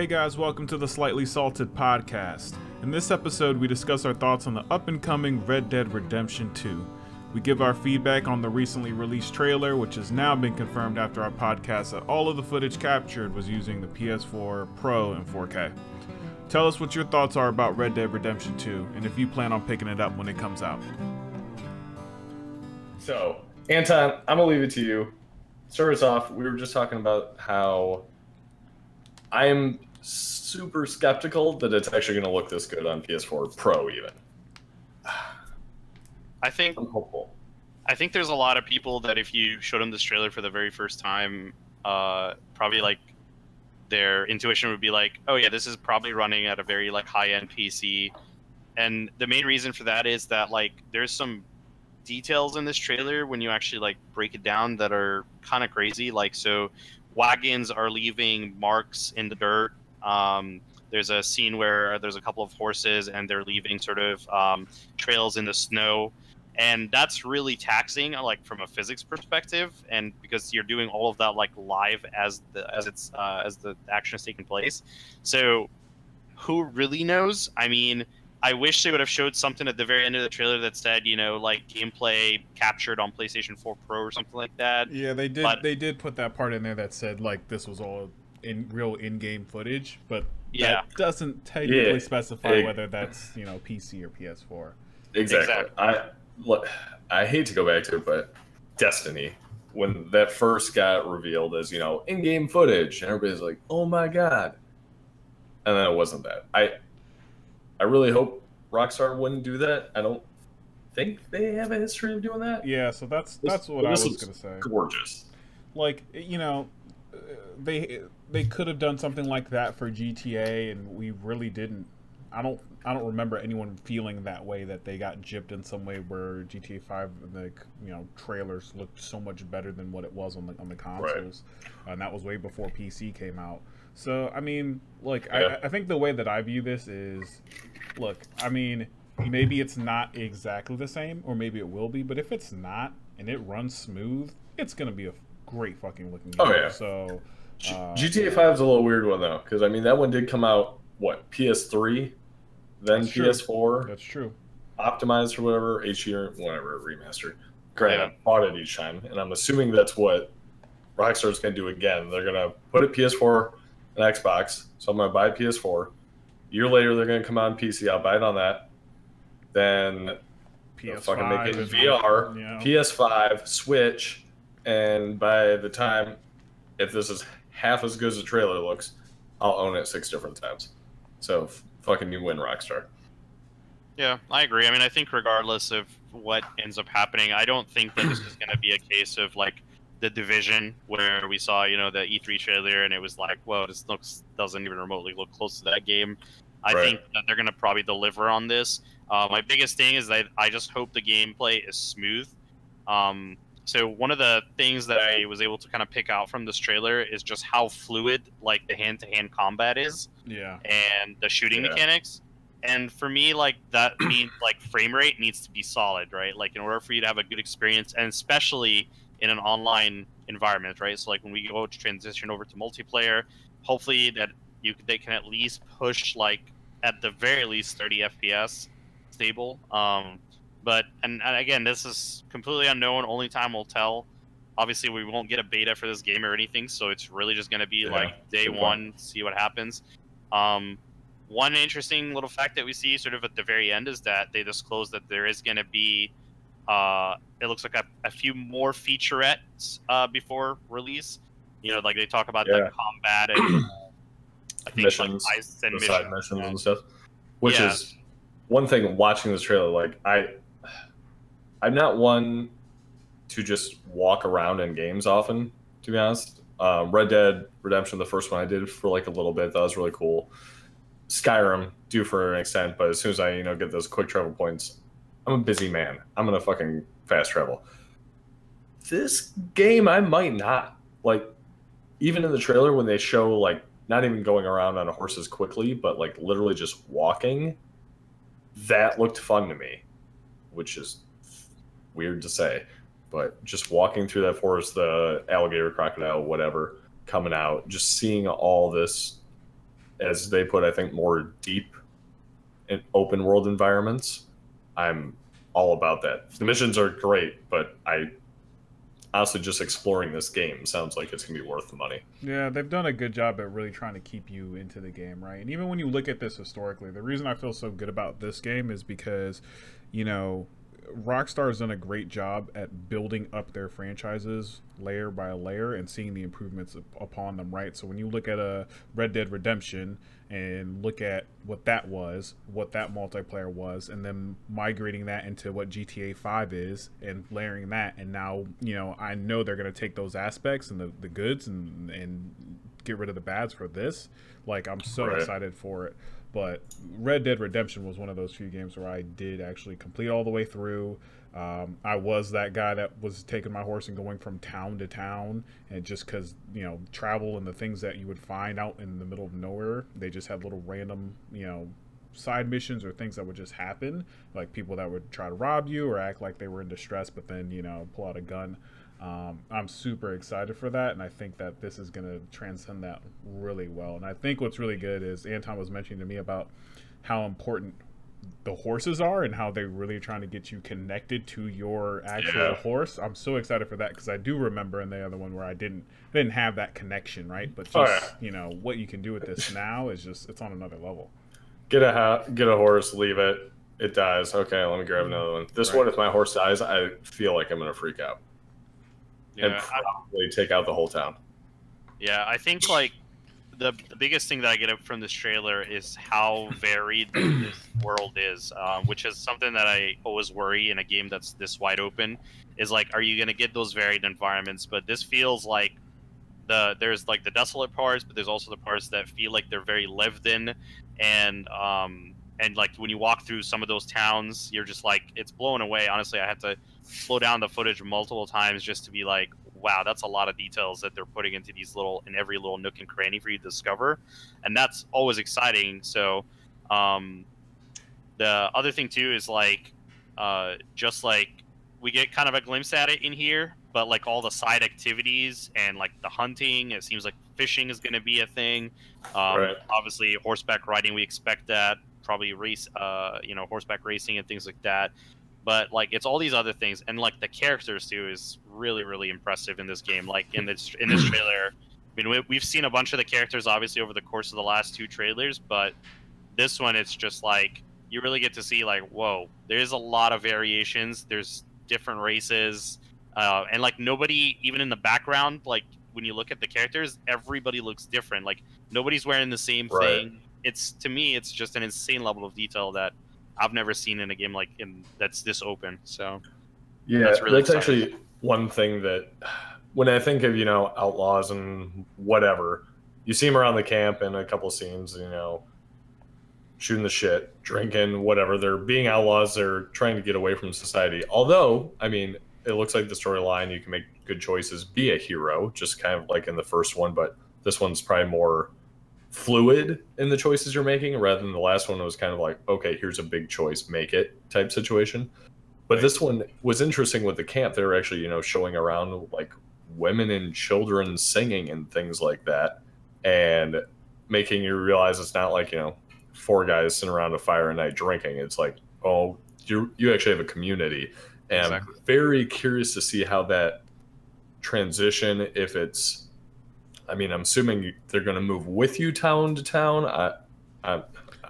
Hey guys, welcome to the Slightly Salted podcast. In this episode, we discuss our thoughts on the up and coming Red Dead Redemption 2. We give our feedback on the recently released trailer, which has now been confirmed after our podcast that all of the footage captured was using the PS4 Pro in 4K. Tell us what your thoughts are about Red Dead Redemption 2 and if you plan on picking it up when it comes out. So, Anton, I'm gonna leave it to you. Start us off. We were just talking about how I am super skeptical that it's actually gonna look this good on PS4 Pro, even. I think I'm hopeful. I think there's a lot of people that if you showed them this trailer for the very first time, uh, probably like their intuition would be like, oh yeah, this is probably running at a very like high end PC, and the main reason for that is that like there's some details in this trailer when you actually like break it down that are kind of crazy. Like so, wagons are leaving marks in the dirt. Um, there's a scene where there's a couple of horses and they're leaving sort of um, trails in the snow. And that's really taxing like from a physics perspective. And because you're doing all of that like live as the as it's uh, as the action is taking place. So who really knows? I mean i wish they would have showed something at the very end of the trailer that said you know like gameplay captured on playstation 4 pro or something like that. Yeah, they did. But- they did put that part in there that said like this was all in real in-game footage, but Yeah. that doesn't technically Yeah. specify Ex- whether that's you know PC or PS4. Exactly. Exactly. I look. I hate to go back to it, but Destiny, when that first got revealed as you know in-game footage, and everybody's like, "Oh my god," and then it wasn't that. I, I really hope Rockstar wouldn't do that. I don't think they have a history of doing that. Yeah, so that's This- that's what I this was gonna say. Gorgeous. Like you know, uh, they they could have done something like that for GTA, and we really didn't. I don't I don't remember anyone feeling that way that they got gypped in some way where GTA Five the you know trailers looked so much better than what it was on the on the consoles, and that was way before PC came out. So I mean, like Yeah. I, I think the way that I view this is, look, I mean, maybe it's not exactly the same, or maybe it will be, but if it's not and it runs smooth, it's gonna be a great fucking looking game. Oh, yeah. So uh, GTA Five is a little weird one though, because I mean that one did come out what PS3, then That's. PS4. that's true. optimized for whatever, HD or whatever, remastered. Granted, Yeah. I bought it each time, and I'm assuming that's what Rockstar's going to do again. They're going to put it PS4 and Xbox, so I'm going to buy PS4. A year later, they're going to come out on PC. I'll buy it on that. Then they'll PS5 fucking make it VR, you know. PS5, Switch, and by the time, if this is half as good as the trailer looks, I'll own it six different times. So fucking you win, Rockstar. Yeah, I agree. I mean, I think regardless of what ends up happening, I don't think that this is going to be a case of like the division where we saw, you know, the E3 trailer and it was like, whoa, this looks doesn't even remotely look close to that game. I Right. think that they're going to probably deliver on this. Uh, my biggest thing is that I just hope the gameplay is smooth. Um, so one of the things that I was able to kind of pick out from this trailer is just how fluid like the hand-to-hand combat is Yeah. and the shooting Yeah. mechanics. And for me, like that means like frame rate needs to be solid, right? Like in order for you to have a good experience, and especially in an online environment, right? So like when we go to transition over to multiplayer, hopefully that you they can at least push like at the very least 30 FPS stable. Um, but and, and again, this is completely unknown. Only time will tell. Obviously, we won't get a beta for this game or anything, so it's really just going to be Yeah, like day good point. one, see what happens. Um, one interesting little fact that we see sort of at the very end is that they disclose that there is going to be, uh, it looks like a, a few more featurettes uh, before release. You know, like they talk about Yeah. the combat and I think Missions, like and missions. missions and stuff. Which Yeah. is one thing watching this trailer, like I I'm not one to just walk around in games often, to be honest. Um, Red Dead Redemption, the first one I did for like a little bit, that was really cool. Skyrim, do for an extent, but as soon as I, you know, get those quick travel points, I'm a busy man. I'm gonna fucking fast travel. This game I might not. Like even in the trailer when they show like not even going around on horses quickly, but like literally just walking, that looked fun to me, which is weird to say, but just walking through that forest, the alligator, crocodile, whatever, coming out, just seeing all this as they put, I think more deep in open world environments, I'm all about that. The missions are great, but I honestly just exploring this game sounds like it's gonna be worth the money. Yeah, they've done a good job at really trying to keep you into the game, right? And even when you look at this historically, the reason I feel so good about this game is because, you know, Rockstar's done a great job at building up their franchises layer by layer and seeing the improvements upon them, right? So when you look at a Red Dead Redemption and look at what that was, what that multiplayer was, and then migrating that into what GTA 5 is and layering that, and now, you know, I know they're going to take those aspects and the, the goods and, and get rid of the bads for this. Like, I'm so right. excited for it. But Red Dead Redemption was one of those few games where I did actually complete all the way through. Um, I was that guy that was taking my horse and going from town to town, and just because you know travel and the things that you would find out in the middle of nowhere, they just had little random you know side missions or things that would just happen, like people that would try to rob you or act like they were in distress, but then you know pull out a gun. Um, I'm super excited for that, and I think that this is going to transcend that really well. And I think what's really good is Anton was mentioning to me about how important the horses are and how they're really trying to get you connected to your actual yeah. horse. I'm so excited for that because I do remember in the other one where I didn't didn't have that connection, right? But just oh, yeah. you know what you can do with this now is just it's on another level. Get a ha- get a horse, leave it. It dies. Okay, let me grab another one. This right. one, if my horse dies, I feel like I'm gonna freak out yeah, and probably I, take out the whole town. Yeah, I think like the, the biggest thing that I get from this trailer is how varied this world is, um, which is something that I always worry in a game that's this wide open. Is like, are you going to get those varied environments? But this feels like the there's like the desolate parts, but there's also the parts that feel like they're very lived in, and um, and like when you walk through some of those towns, you're just like it's blown away. Honestly, I had to slow down the footage multiple times just to be like, wow, that's a lot of details that they're putting into these little in every little nook and cranny for you to discover, and that's always exciting. So, um, the other thing too is like, uh, just like we get kind of a glimpse at it in here, but like all the side activities and like the hunting, it seems like fishing is going to be a thing. Um, right. Obviously, horseback riding, we expect that. Probably race, uh, you know, horseback racing and things like that. But like it's all these other things. And like the characters too is really really impressive in this game. Like in this in this trailer i mean we, have seen a bunch of the characters obviously over the course of the last two trailers. But this one it's just like you really get to see like whoa there's a lot of variations. There's different races. Uh, and like nobody even in the background like when you look at the characters everybody looks different. Like nobody's wearing the same right. thing it's to me it's just an insane level of detail that I've never seen in a game like in that's this open. So yeah, that's, really that's actually one thing that when I think of you know outlaws and whatever, you see them around the camp in a couple scenes, you know, shooting the shit, drinking, whatever. They're being outlaws. They're trying to get away from society. Although, I mean, it looks like the storyline you can make good choices, be a hero, just kind of like in the first one, but this one's probably more fluid in the choices you're making rather than the last one was kind of like okay here's a big choice make it type situation but right. this one was interesting with the camp they were actually you know showing around like women and children singing and things like that and making you realize it's not like you know four guys sitting around a fire at night drinking it's like oh you you actually have a community and exactly. i'm very curious to see how that transition if it's I mean, I'm assuming they're going to move with you town to town. I, I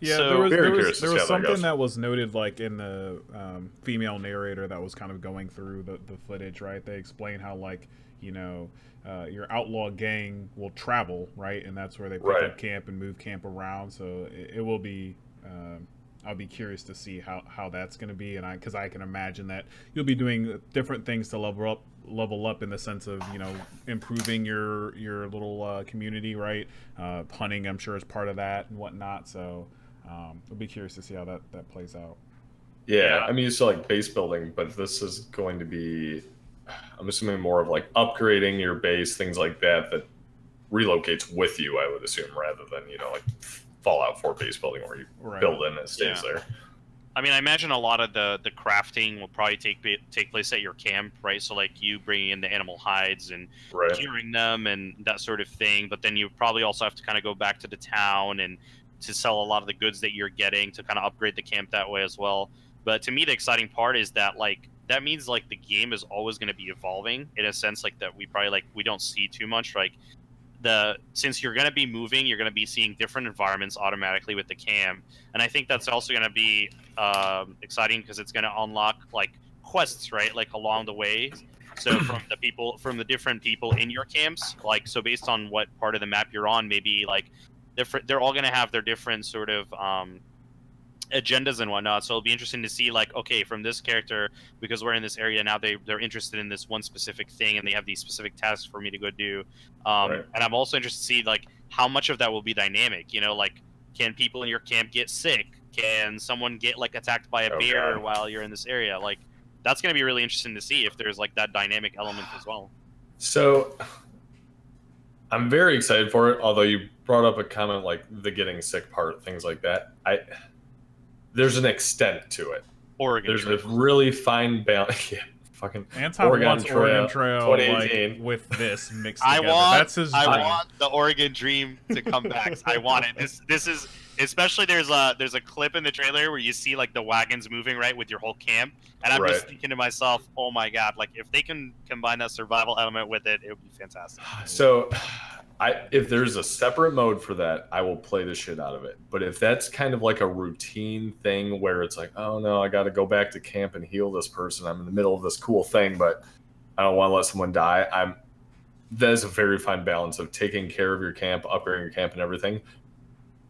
yeah, so, there was there was, there was something that, that, was noted like in the um, female narrator that was kind of going through the, the footage, right? They explain how like you know uh, your outlaw gang will travel, right, and that's where they pick right. up camp and move camp around. So it, it will be. Uh, I'll be curious to see how, how that's going to be, and I because I can imagine that you'll be doing different things to level up level up in the sense of you know improving your your little uh, community, right? Uh, hunting, I'm sure, is part of that and whatnot. So um, I'll be curious to see how that that plays out. Yeah, I'm used to like base building, but this is going to be, I'm assuming more of like upgrading your base, things like that, that relocates with you. I would assume rather than you know like Fallout 4 base building where you right. build in and it stays yeah. there. I mean, I imagine a lot of the the crafting will probably take take place at your camp, right? So like you bringing in the animal hides and Right. curing them and that sort of thing. But then you probably also have to kind of go back to the town and to sell a lot of the goods that you're getting to kind of upgrade the camp that way as well. But to me, the exciting part is that like that means like the game is always going to be evolving in a sense like that we probably like we don't see too much like the since you're going to be moving you're going to be seeing different environments automatically with the cam. And i think that's also going to be um, exciting because it's going to unlock like quests right like along the way. So from the people from the different people in your camps like so based on what part of the map you're on maybe like different they're all going to have their different sort of um, agendas and whatnot so it'll be interesting to see like okay from this character because we're in this area now they they're interested in this one specific thing and they have these specific tasks for me to go do um, Right. and i'm also interested to see like how much of that will be dynamic you know like can people in your camp get sick can someone get like attacked by a Oh, bear while you're in this area like that's going to be really interesting to see if there's like that dynamic element as well So I'm very excited for it. Although you brought up a comment like the getting sick part, things like that. I there's an extent to it. oregon There's Trail. a really fine balance. Yeah, fucking Anton Oregon wants Trail, Oregon Trail like 2018. with this mixed I together. want, That's his I dream. want the Oregon Dream to come back. I want it. This, this is especially there's a there's a clip in the trailer where you see like the wagons moving right with your whole camp, and I'm just thinking to myself, oh my god, like if they can combine that survival element with it, it would be fantastic. So, I if there's a separate mode for that, I will play the shit out of it. But if that's kind of like a routine thing where it's like, oh no, I got to go back to camp and heal this person. I'm in the middle of this cool thing, but I don't want to let someone die. I'm that is a very fine balance of taking care of your camp, upgrading your camp, and everything,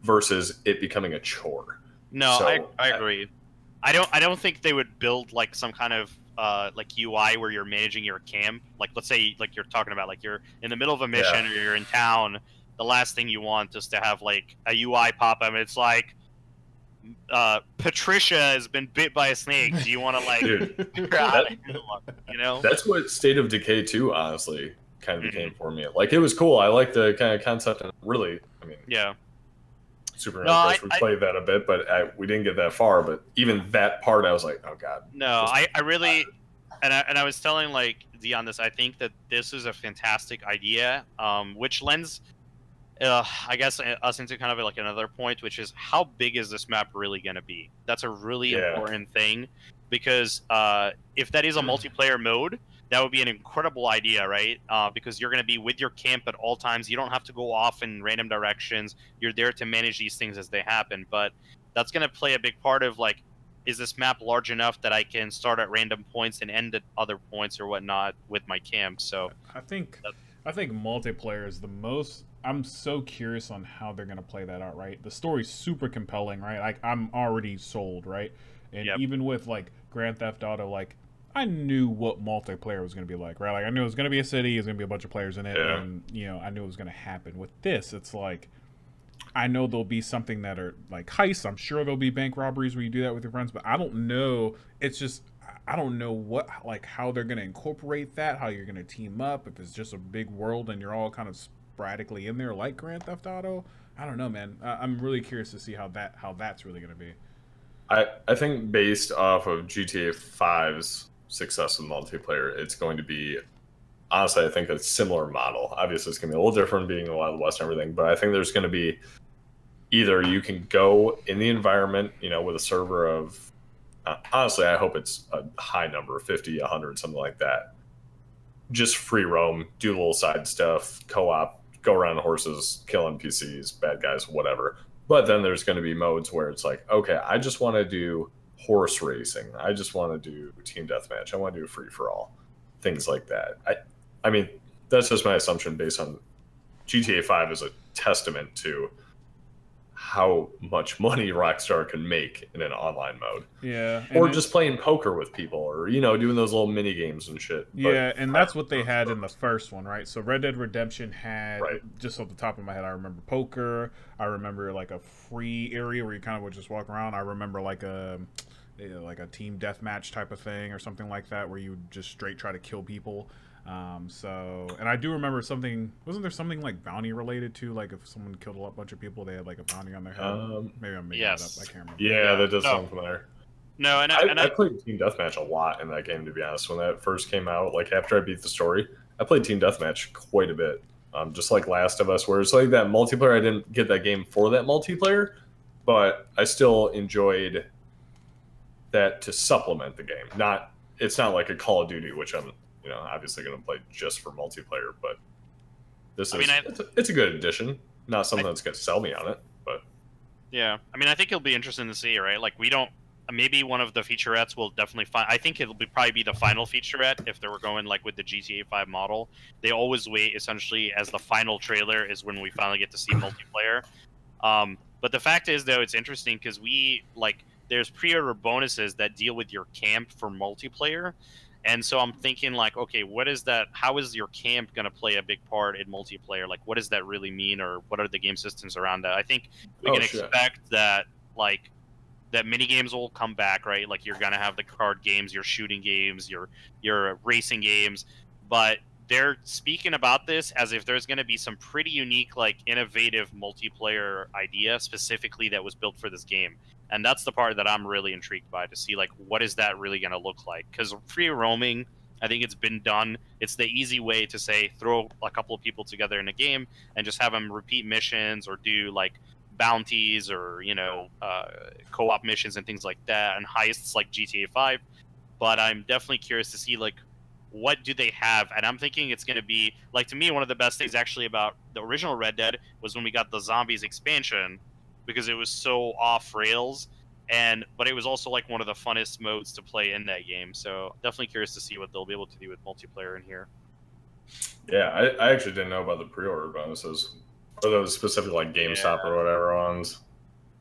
versus it becoming a chore. No, So, I, I I- agree. I don't I don't think they would build like some kind of uh, like UI where you're managing your camp. Like let's say like you're talking about like you're in the middle of a mission or you're in town. The last thing you want is to have like a UI pop up and it's like uh, Patricia has been bit by a snake. Do you want to like Dude, figure out how to handle it, you know? That's what State of Decay 2 honestly kind of became for me. Like it was cool. I like the kind of concept and really, I mean, Yeah. Super No, Mario Bros. I- We I- played that a bit, but I, we didn't get that far. But even that part, I was like, oh god. No, I, I really, and I, and I was telling like Deion this. I think that this is a fantastic idea, um, which lends, uh, I guess, uh, us into kind of like another point, which is how big is this map really going to be? That's a really Yeah. important thing, because uh, if that is a multiplayer mode, that would be an incredible idea, right? Uh, because you're going to be with your camp at all times. You don't have to go off in random directions. You're there to manage these things as they happen. But that's going to play a big part of like is this map large enough that I can start at random points and end at other points or whatnot with my camp? So I think I think multiplayer is the most. I'm so curious on how they're gonna play that out. Right, the story's super compelling. Right, like I'm already sold. Right, and Yep. even with like Grand Theft Auto, like I knew what multiplayer was gonna be like. Right, like I knew it was gonna be a city. There's gonna be a bunch of players in it, Yeah. and you know I knew it was gonna happen. With this, it's like. I know there'll be something that are like heists. I'm sure there'll be bank robberies where you do that with your friends, but I don't know. It's just I don't know what like how they're gonna incorporate that, how you're gonna team up, if it's just a big world and you're all kind of sporadically in there like Grand Theft Auto. I don't know, man. I I'm really curious to see how that how that's really gonna be. I I think based off of GTA 5's success with multiplayer, it's going to be honestly, I think a similar model. Obviously, it's going to be a little different being in the Wild West and everything, but I think there's going to be either you can go in the environment, you know, with a server of uh, honestly, I hope it's a high number, 50, 100, something like that. Just free roam, do a little side stuff, co-op, go around horses, kill NPCs, bad guys, whatever. But then there's going to be modes where it's like, okay, I just want to do horse racing. I just want to do team deathmatch. I want to do free for all, things like that. I, I mean, that's just my assumption based on GTA 5 is a testament to how much money Rockstar can make in an online mode, Yeah, or just playing poker with people, or you know, doing those little mini games and shit. But- Yeah, and that's what they had in the first one, right? So Red Dead Redemption had Right. just off the top of my head, I remember poker. I remember like a free area where you kind of would just walk around. I remember like a eh, like a team deathmatch type of thing or something like that where you just straight try to kill people. Um, so, and I do remember something. Wasn't there something like bounty related to? Like if someone killed a bunch of people, they had like a bounty on their head. Um, Maybe I'm making Yes. that up. I can't remember. yeah, that does No. sound familiar. No, and I, I, and I I, played Team Deathmatch a lot in that game, to be honest. When that first came out, like after I beat the story, I played Team Deathmatch quite a bit. Um, just like Last of Us, where it's like that multiplayer. I didn't get that game for that multiplayer, but I still enjoyed that to supplement the game. Not, it's not like a Call of Duty, which I'm, you know, obviously going to play just for multiplayer. But this is, I mean, I- it's, a, it's a good addition. Not something I- that's going to sell me on it, but yeah, I mean, I think it'll be interesting to see, right? Like, we don't. Maybe one of the featurettes will definitely find. I think it'll be probably be the final featurette if they were going like with the GTA 5 model. They always wait essentially as the final trailer is when we finally get to see multiplayer. Um, but the fact is, though, it's interesting because we like there's pre-order bonuses that deal with your camp for multiplayer, and so I'm thinking like, okay, what is that? How is your camp going to play a big part in multiplayer? Like, what does that really mean, or what are the game systems around that? I think we Oh, can shit. expect that like that mini games will come back, right? Like you're gonna have the card games, your shooting games, your your racing games, but they're speaking about this as if there's gonna be some pretty unique, like innovative multiplayer idea specifically that was built for this game. And that's the part that I'm really intrigued by to see like what is that really gonna look like? Because free roaming, I think it's been done. It's the easy way to say throw a couple of people together in a game and just have them repeat missions or do like bounties or you know uh, co-op missions and things like that and heists like GTA 5 but I'm definitely curious to see like what do they have and I'm thinking it's going to be like to me one of the best things actually about the original Red Dead was when we got the zombies expansion because it was so off rails and but it was also like one of the funnest modes to play in that game so definitely curious to see what they'll be able to do with multiplayer in here yeah, I, I actually didn't know about the pre-order bonuses. Or those specific like GameStop or whatever ones.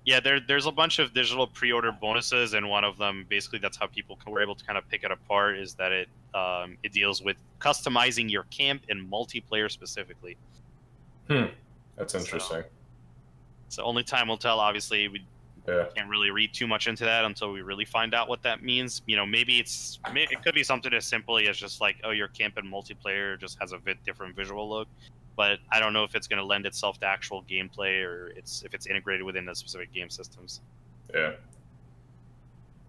Yeah, there, there's a bunch of digital pre-order bonuses, and one of them, basically, that's how people were able to kind of pick it apart. Is that it? Um, it deals with customizing your camp in multiplayer specifically. hmm That's interesting. So only time will tell. Obviously, we Yeah. can't really read too much into that until we really find out what that means. You know, maybe it's it could be something as simply as just like, oh, your camp in multiplayer just has a bit different visual look. But I don't know if it's going to lend itself to actual gameplay or it's if it's integrated within the specific game systems. Yeah.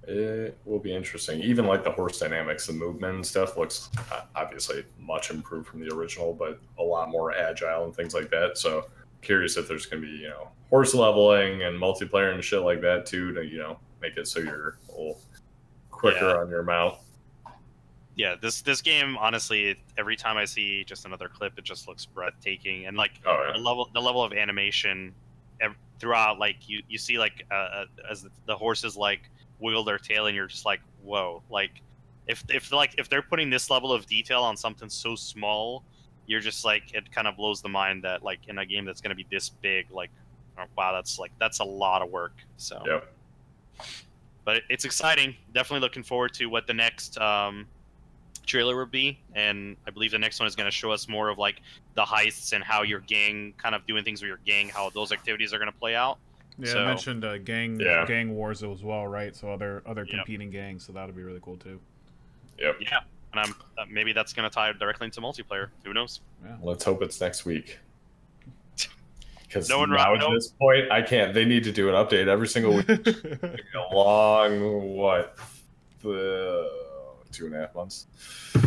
It will be interesting. Even like the horse dynamics, the movement and stuff looks uh, obviously much improved from the original, but a lot more agile and things like that. So curious if there's going to be, you know, horse leveling and multiplayer and shit like that too to, you know, make it so you're a little quicker Yeah. on your mount. yeah this this game honestly every time i see just another clip it just looks breathtaking and like Oh, yeah. the level the level of animation throughout like you you see like uh, uh, as the, the horses like wiggle their tail and you're just like whoa like if if like if they're putting this level of detail on something so small you're just like it kind of blows the mind that like in a game that's going to be this big like oh, wow that's like that's a lot of work so Yep. but it's exciting. Definitely looking forward to what the next um, trailer will be, and I believe the next one is going to show us more of like the heists and how your gang kind of doing things with your gang, how those activities are going to play out. Yeah, So- I mentioned uh, gang Yeah. gang wars as well, right? So other other Yep. competing gangs, so that'll be really cool too. Yep. Yeah, and I'm uh, maybe that's going to tie directly into multiplayer. Who knows? Let's hope it's next week. Because No one- now no- at this point, I can't. They need to do an update every single week. a long what the two and a half months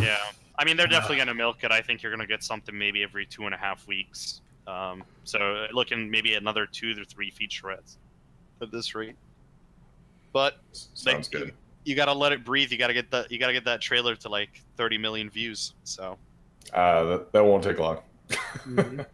Yeah, I mean they're definitely going to milk it. I think you're going to get something maybe every two and a half weeks. Um, so looking maybe another two to three featurettes at this rate. But sounds Like, good you got to let it breathe. You got to get that. You got to get that trailer to like 30 million views. So. Uh that, that won't take long.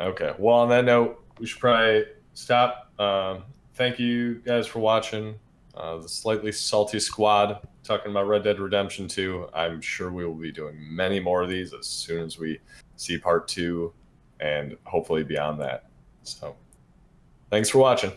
Okay. Well on that note we should probably stop. Um thank you guys for watching. Uh the slightly salty squad talking about red dead redemption 2 i'm sure we will be doing many more of these as soon as we see part two and hopefully beyond that. So thanks for watching